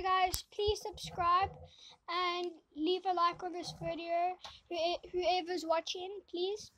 So guys, please subscribe and leave a like on this video. Whoever's watching, please.